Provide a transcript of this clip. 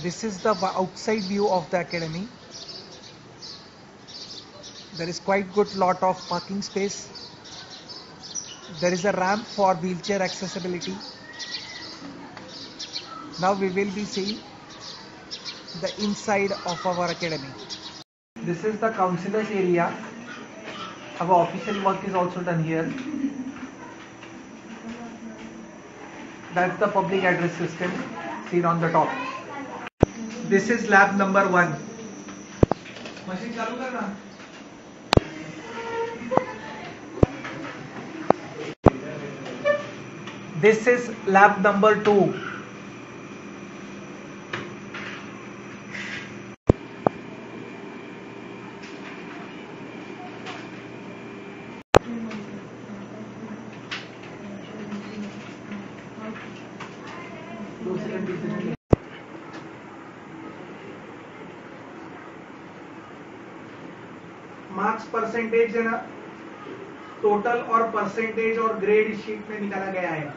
This is the outside view of the academy. There is quite good lot of parking space. There is a ramp for wheelchair accessibility. Now we will be seeing the inside of our academy. This is the counselors area. Our official work is also done here. That's the public address system seen on the top. This is lab number one machine चालू करना this is lab number two marks percentage total और percentage और grade sheet में निकाला गया है।